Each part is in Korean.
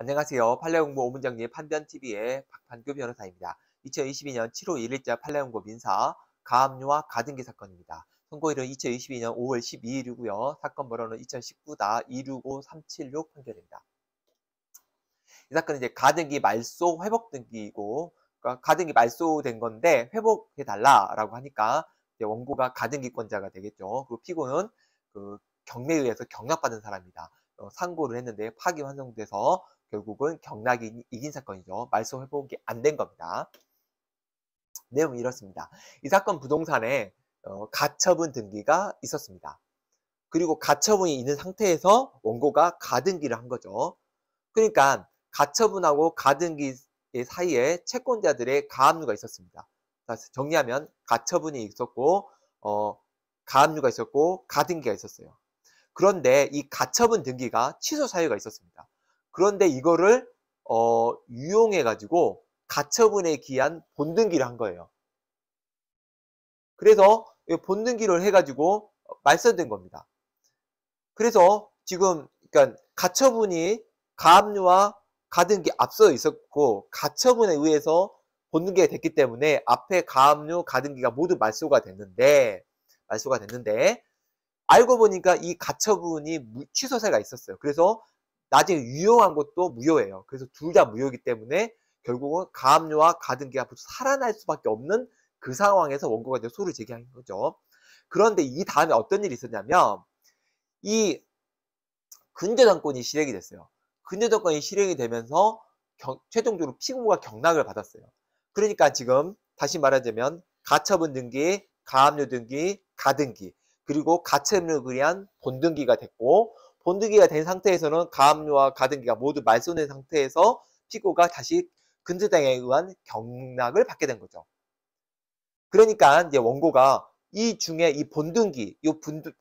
안녕하세요. 판례공부 오문정리 판변TV의 박판규 변호사입니다. 2022년 7월 1일자 판례공부 민사 가압류와 가등기 사건입니다. 선고일은 2022년 5월 12일이고요. 사건 번호는 2019다 265376 판결입니다. 이 사건은 이제 가등기 말소 회복 등기이고 그러니까 가등기 말소된 건데 회복해 달라라고 하니까 원고가 가등기권자가 되겠죠. 그리고 피고는 그 경매에 의해서 경락받은 사람이다. 어, 상고를 했는데 파기환송돼서 결국은 경락이 이긴 사건이죠. 말소 회복이 안 된 겁니다. 내용이 이렇습니다. 이 사건 부동산에 어, 가처분 등기가 있었습니다. 그리고 가처분이 있는 상태에서 원고가 가등기를 한 거죠. 그러니까 가처분하고 가등기 사이에 채권자들의 가압류가 있었습니다. 정리하면 가처분이 있었고 어, 가압류가 있었고 가등기가 있었어요. 그런데 이 가처분 등기가 취소 사유가 있었습니다. 그런데 이거를 어, 유용해 가지고 가처분에 기한 본등기를 한 거예요. 그래서 본등기를 해가지고 말소된 겁니다. 그래서 지금 그러니까 가처분이 가압류와 가등기 앞서 있었고 가처분에 의해서 본등기가 됐기 때문에 앞에 가압류, 가등기가 모두 말소가 됐는데 말소가 됐는데 알고 보니까 이 가처분이 취소세가 있었어요. 그래서 나중에 유용한 것도 무효예요. 그래서 둘 다 무효이기 때문에 결국은 가압류와 가등기가 살아날 수밖에 없는 그 상황에서 원고가 이제 소를 제기한 거죠. 그런데 이 다음에 어떤 일이 있었냐면 이 근저당권이 실행이 됐어요. 근저당권이 실행이 되면서 경, 최종적으로 피고가 경락을 받았어요. 그러니까 지금 다시 말하자면 가처분 등기, 가압류 등기, 가등기 그리고 가처분을 위한 본등기가 됐고 본등기가 된 상태에서는 가압류와 가등기가 모두 말소된 상태에서 피고가 다시 근저당에 의한 경락을 받게 된 거죠. 그러니까 이제 원고가 이 중에 이 본등기, 이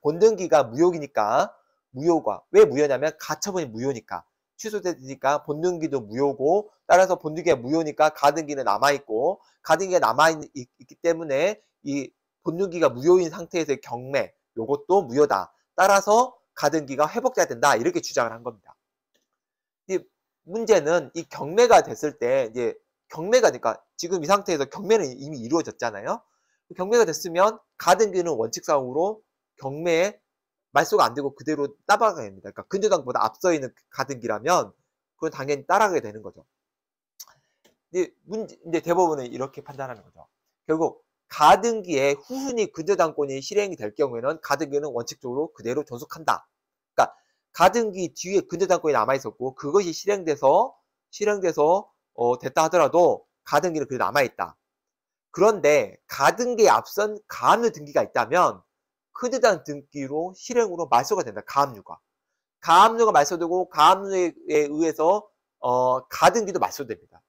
본등기가 무효이니까 무효가 왜 무효냐면 가처분이 무효니까 취소됐으니까 본등기도 무효고 따라서 본등기가 무효니까 가등기는 남아 있고 가등기가 남아 있기 때문에 이 본등기가 무효인 상태에서의 경매 요것도 무효다. 따라서 가등기가 회복돼야 된다. 이렇게 주장을 한 겁니다. 이 문제는 이 경매가 됐을 때 이제 경매가 되니까 지금 이 상태에서 경매는 이미 이루어졌잖아요. 경매가 됐으면 가등기는 원칙상으로 경매에 말소가 안 되고 그대로 따라가야 됩니다. 그러니까 근저당보다 앞서 있는 가등기라면 그건 당연히 따라가게 되는 거죠. 이제 문제, 이제 대법원은 이렇게 판단하는 거죠. 결국 가등기에 후순위 근저당권이 실행이 될 경우에는 가등기는 원칙적으로 그대로 존속한다. 그러니까 가등기 뒤에 근저당권이 남아 있었고 그것이 실행돼서 실행돼서 어, 됐다 하더라도 가등기는 그대로 남아 있다. 그런데 가등기에 앞선 가압류 등기가 있다면 근저당 등기로 실행으로 말소가 된다. 가압류가. 가압류가 말소되고 가압류에 의해서 어, 가등기도 말소됩니다.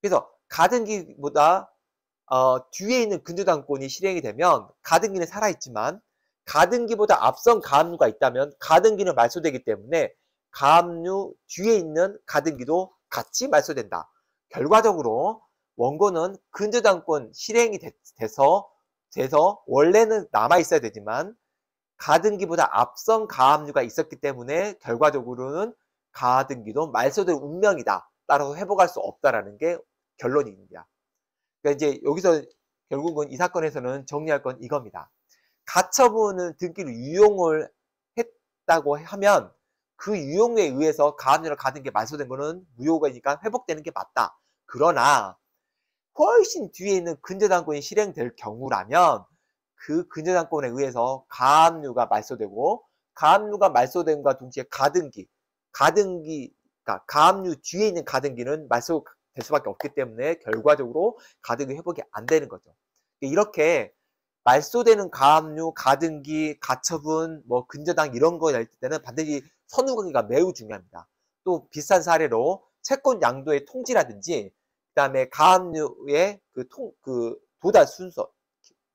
그래서 가등기보다 어, 뒤에 있는 근저당권이 실행이 되면 가등기는 살아있지만 가등기보다 앞선 가압류가 있다면 가등기는 말소되기 때문에 가압류 뒤에 있는 가등기도 같이 말소된다. 결과적으로 원고는 근저당권 실행이 돼서 돼서 원래는 남아 있어야 되지만 가등기보다 앞선 가압류가 있었기 때문에 결과적으로는 가등기도 말소될 운명이다. 따라서 회복할 수 없다라는 게 결론입니다. 그러니까 이제 여기서 결국은 이 사건에서는 정리할 건 이겁니다. 가처분은 등기를 유용을 했다고 하면 그 유용에 의해서 가압류를 가는 게 말소된 거는 무효가니까 회복되는 게 맞다. 그러나 훨씬 뒤에 있는 근저당권이 실행될 경우라면 그 근저당권에 의해서 가압류가 말소되고 가압류가 말소된과 동시에 가등기, 가등기, 그러니까 가압류 뒤에 있는 가등기는 말소 될 수밖에 없기 때문에 결과적으로 가등기 회복이 안 되는 거죠. 이렇게 말소되는 가압류, 가등기, 가처분, 뭐 근저당 이런 거 낼 때는 반드시 선후관계가 매우 중요합니다. 또 비슷한 사례로 채권 양도의 통지라든지 그다음에 가압류의 그 통, 그 도달 순서,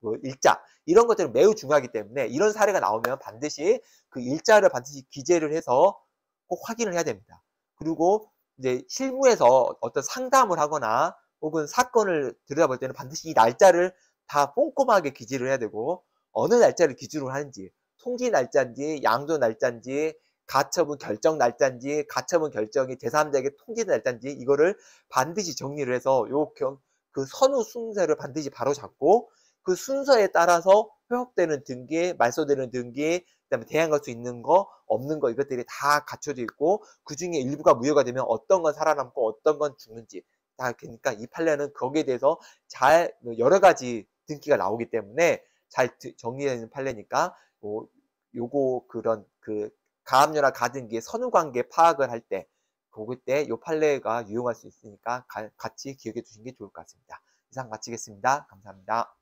그 일자 이런 것들은 매우 중요하기 때문에 이런 사례가 나오면 반드시 그 일자를 반드시 기재를 해서 꼭 확인을 해야 됩니다. 그리고 이제 실무에서 어떤 상담을 하거나 혹은 사건을 들여다볼 때는 반드시 이 날짜를 다 꼼꼼하게 기재를 해야 되고 어느 날짜를 기준으로 하는지 통지 날짜인지 양도 날짜인지 가처분 결정 날짜인지 가처분 결정이 제3자에게 통지된 날짜인지 이거를 반드시 정리를 해서 요그 선후 순서를 반드시 바로 잡고 그 순서에 따라서 회복되는 등기, 말소되는 등기, 그다음에 대항할 수 있는 거, 없는 거 이것들이 다 갖춰져 있고 그 중에 일부가 무효가 되면 어떤 건 살아남고 어떤 건 죽는지 다 그러니까 이 판례는 거기에 대해서 잘 여러 가지 등기가 나오기 때문에 잘 정리되는 판례니까 뭐 요거 그런 그 가압류나 가등기의 선후 관계 파악을 할 때, 그럴 때요 판례가 유용할 수 있으니까 같이 기억해 두시는 게 좋을 것 같습니다. 이상 마치겠습니다. 감사합니다.